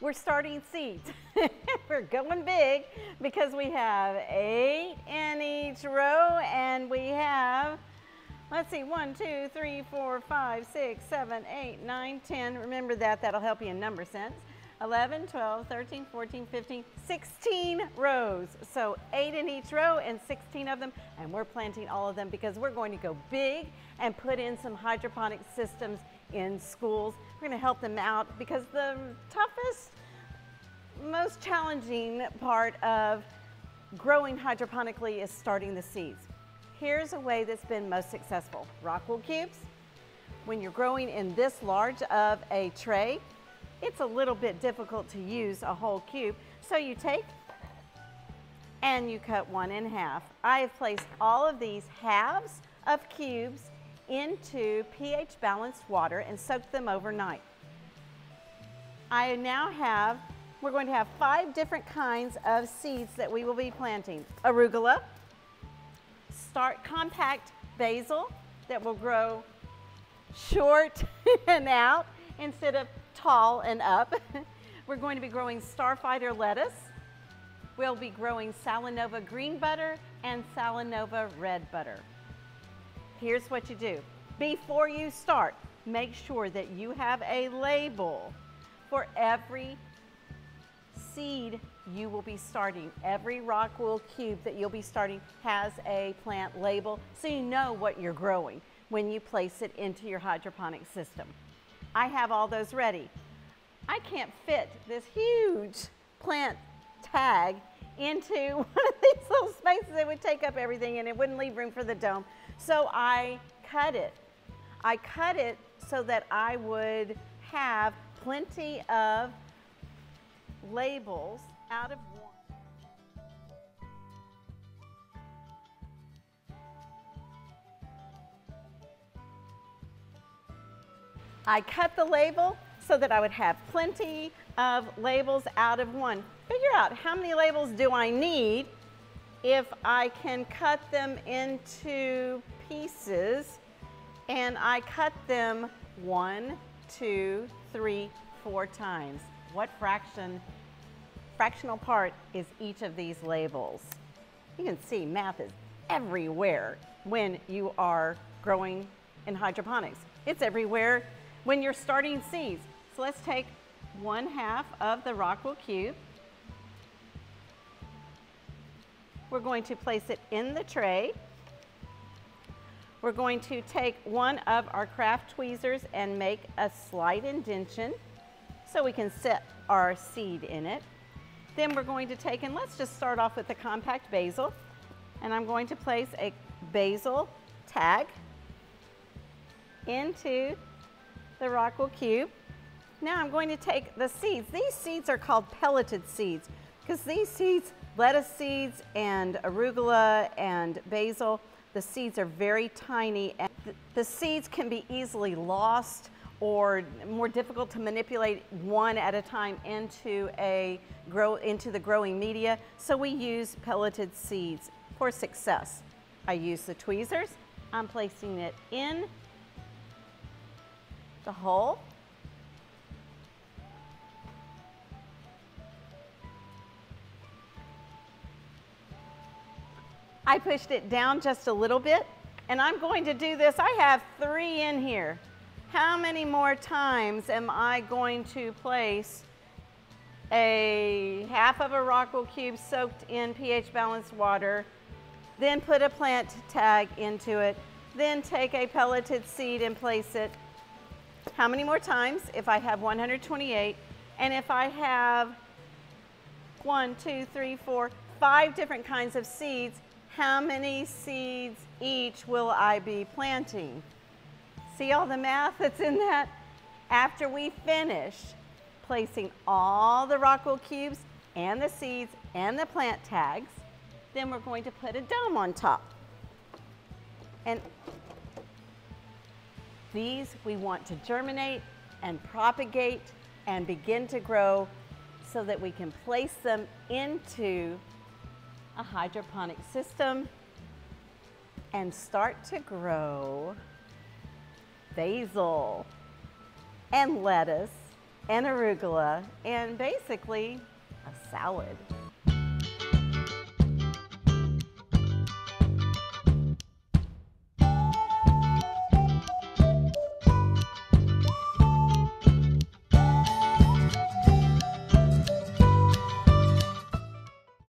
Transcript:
we're starting seeds. we're going big because we have eight in each row and we have, let's see, one, two, three, four, five, six, seven, eight, nine, ten. Remember that, that'll help you in number sense. 11, 12, 13, 14, 15, 16 rows. So eight in each row and 16 of them. And we're planting all of them because we're going to go big and put in some hydroponic systems in schools. We're going to help them out because the toughest, most challenging part of growing hydroponically is starting the seeds. Here's a way that's been most successful. Rockwool cubes. When you're growing in this large of a tray, it's a little bit difficult to use a whole cube. So you take and you cut one in half. I have placed all of these halves of cubes into pH balanced water and soak them overnight. I now have, we're going to have five different kinds of seeds that we will be planting. Arugula, start compact basil that will grow short and out instead of tall and up. we're going to be growing starfighter lettuce. We'll be growing Salanova green butter and Salanova red butter. Here's what you do. Before you start, make sure that you have a label for every seed you will be starting. Every Rockwool cube that you'll be starting has a plant label so you know what you're growing when you place it into your hydroponic system. I have all those ready. I can't fit this huge plant tag into one of these little spaces It would take up everything and it wouldn't leave room for the dome. So I cut it. I cut it so that I would have plenty of labels out of one. I cut the label so that I would have plenty of labels out of one. Figure out how many labels do I need if I can cut them into pieces and I cut them one, two, three, four times. What fraction, fractional part is each of these labels? You can see math is everywhere when you are growing in hydroponics. It's everywhere when you're starting seeds. So let's take one half of the Rockwool cube. We're going to place it in the tray. We're going to take one of our craft tweezers and make a slight indention so we can set our seed in it. Then we're going to take, and let's just start off with the compact basil. And I'm going to place a basil tag into the Rockwool cube. Now I'm going to take the seeds. These seeds are called pelleted seeds because these seeds, lettuce seeds and arugula and basil, the seeds are very tiny and the seeds can be easily lost or more difficult to manipulate one at a time into a grow into the growing media. So we use pelleted seeds for success. I use the tweezers. I'm placing it in the hole. I pushed it down just a little bit and I'm going to do this. I have three in here. How many more times am I going to place a half of a Rockwool cube soaked in pH balanced water, then put a plant tag into it, then take a pelleted seed and place it, how many more times if I have 128 and if I have one, two, three, four, five different kinds of seeds, how many seeds each will I be planting? See all the math that's in that? After we finish placing all the Rockwool cubes and the seeds and the plant tags, then we're going to put a dome on top. And these we want to germinate and propagate and begin to grow so that we can place them into a hydroponic system and start to grow basil and lettuce and arugula and basically a salad.